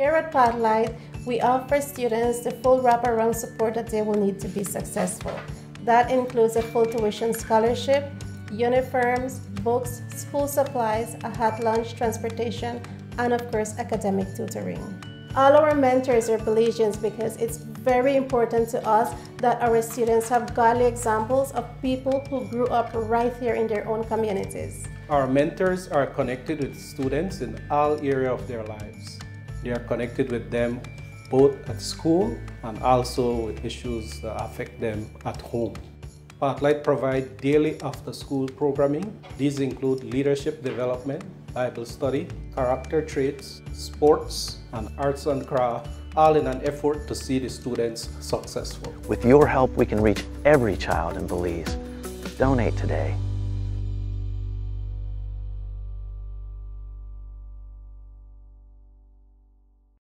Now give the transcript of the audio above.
Here at PathLight, we offer students the full wraparound support that they will need to be successful. That includes a full tuition scholarship, uniforms, books, school supplies, a hot lunch, transportation, and of course, academic tutoring. All our mentors are Belizeans because it's very important to us that our students have godly examples of people who grew up right here in their own communities. Our mentors are connected with students in all areas of their lives. They are connected with them both at school and also with issues that affect them at home. PathLight provide daily after-school programming. These include leadership development, Bible study, character traits, sports, and arts and craft, all in an effort to see the students successful. With your help, we can reach every child in Belize. Donate today